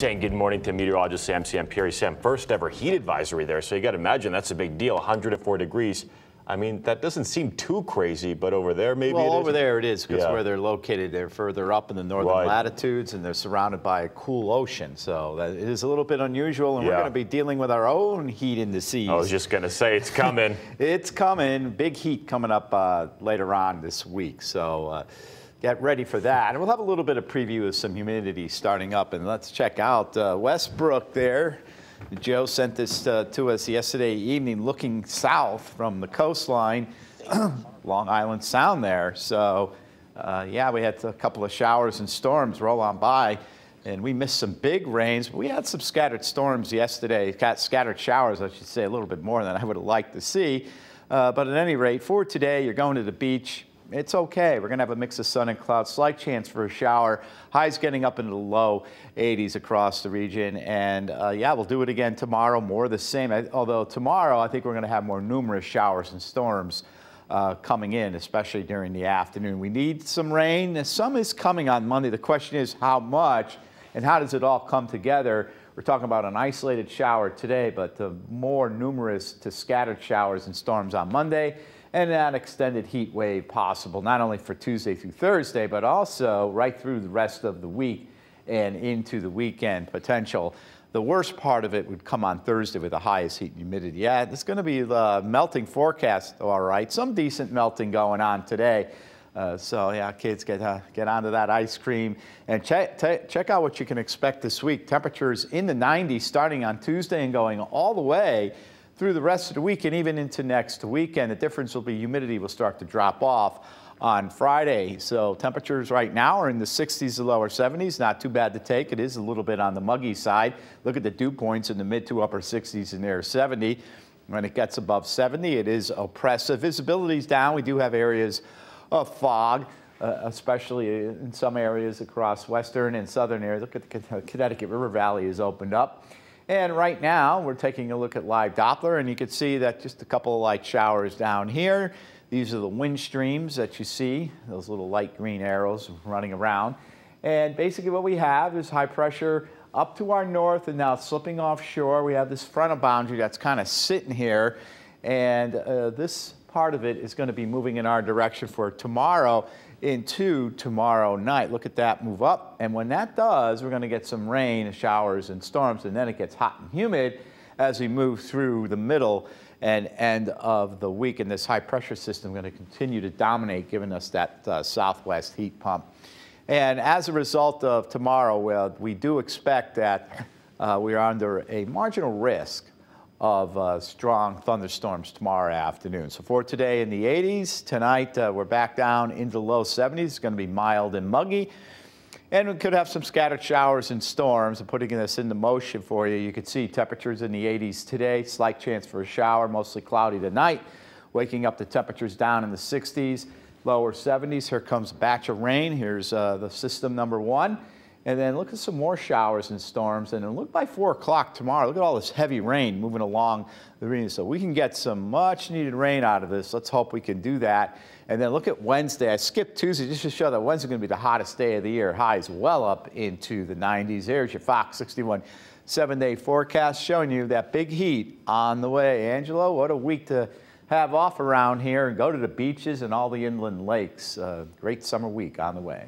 Saying good morning to meteorologist Sam Sampieri. Sam, first ever heat advisory there, so you got to imagine that's a big deal. 104 degrees. I mean, that doesn't seem too crazy, but over there, maybe well, it is. over there it is because Yeah. where they're located, they're further up in the northern Right. latitudes and they're surrounded by a cool ocean. So that it is a little bit unusual, and we're going to be dealing with our own heat indices. I was just going to say it's coming. It's coming. Big heat coming up uh, later on this week. So uh, get ready for that. And we'll have a little bit of preview of some humidity starting up. And let's check out uh, Westbrook there. Joe sent this uh, to us yesterday evening looking south from the coastline, Long Island Sound there. So, uh, yeah, we had a couple of showers and storms roll on by and we missed some big rains. We had some scattered storms yesterday, got scattered showers, I should say, a little bit more than I would have liked to see. Uh, but at any rate, for today, you're going to the beach. It's okay. We're going to have a mix of sun and clouds, slight chance for a shower. Highs getting up into the low 80s across the region. And uh, yeah, we'll do it again tomorrow, more the same. Although tomorrow, I think we're going to have more numerous showers and storms uh, coming in, especially during the afternoon. We need some rain. Some is coming on Monday. The question is how much and how does it all come together? We're talking about an isolated shower today, but uh, more numerous to scattered showers and storms on Monday and an extended heat wave possible, not only for Tuesday through Thursday, but also right through the rest of the week and into the weekend potential. The worst part of it would come on Thursday with the highest heat and humidity. Yeah, it's going to be the melting forecast, all right. Some decent melting going on today. Uh, so yeah, kids get uh, get onto that ice cream and check check out what you can expect this week. Temperatures in the 90s starting on Tuesday and going all the way through the rest of the week and even into next weekend. The difference will be humidity will start to drop off on Friday. So temperatures right now are in the 60s to lower 70s. Not too bad to take. It is a little bit on the muggy side. Look at the dew points in the mid to upper 60s and near 70. When it gets above 70, it is oppressive. Visibility is down. We do have areas of fog, uh, especially in some areas across western and southern areas. Look at the Connecticut River Valley is opened up. And right now, we're taking a look at live Doppler, and you can see that just a couple of light showers down here. These are the wind streams that you see, those little light green arrows running around. And basically what we have is high pressure up to our north and now slipping offshore. We have this frontal boundary that's kind of sitting here. And uh, this part of it is going to be moving in our direction for tomorrow into tomorrow night. Look at that move up. And when that does, we're going to get some rain, showers, and storms. And then it gets hot and humid as we move through the middle and end of the week. And this high pressure system is going to continue to dominate, giving us that uh, southwest heat pump. And as a result of tomorrow, well, we do expect that uh, we are under a marginal risk of uh, strong thunderstorms tomorrow afternoon. So for today in the 80s, tonight uh, we're back down into the low 70s. It's going to be mild and muggy. And we could have some scattered showers and storms. And putting this into motion for you, you can see temperatures in the 80s today, slight chance for a shower, mostly cloudy tonight. Waking up the temperatures down in the 60s, lower 70s. Here comes a batch of rain. Here's uh, the system number one. And then look at some more showers and storms. And then look by 4 o'clock tomorrow. Look at all this heavy rain moving along the region. So we can get some much needed rain out of this. Let's hope we can do that. And then look at Wednesday. I skipped Tuesday just to show that Wednesday is going to be the hottest day of the year. Highs well up into the 90s. There's your Fox 61 seven day forecast showing you that big heat on the way. Angelo, what a week to have off around here and go to the beaches and all the inland lakes. Uh, great summer week on the way.